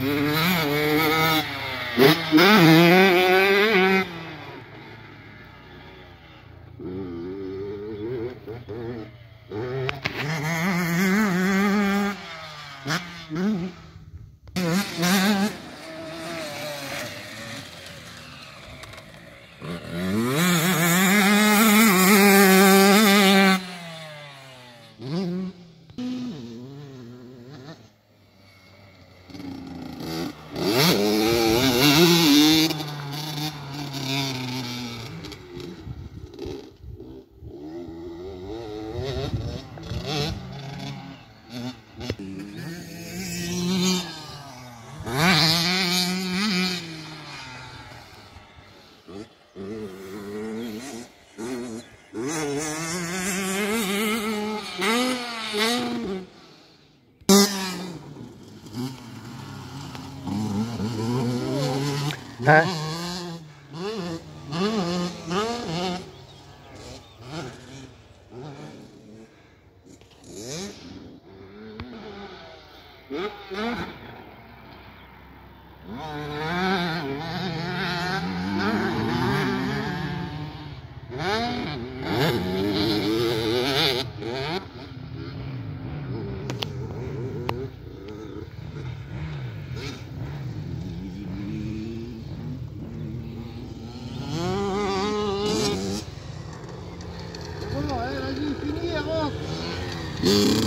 Mm-hmm. Hả? Je Thank you.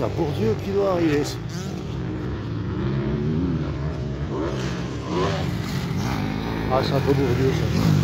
y a Bourdieu qui doit arriver. Ah, c'est un peu Bourdieu ça.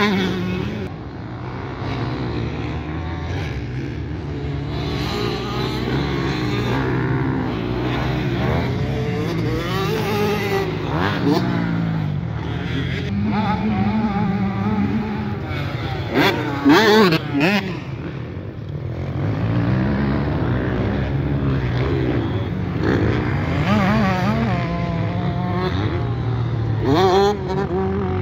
à Mm-hmm.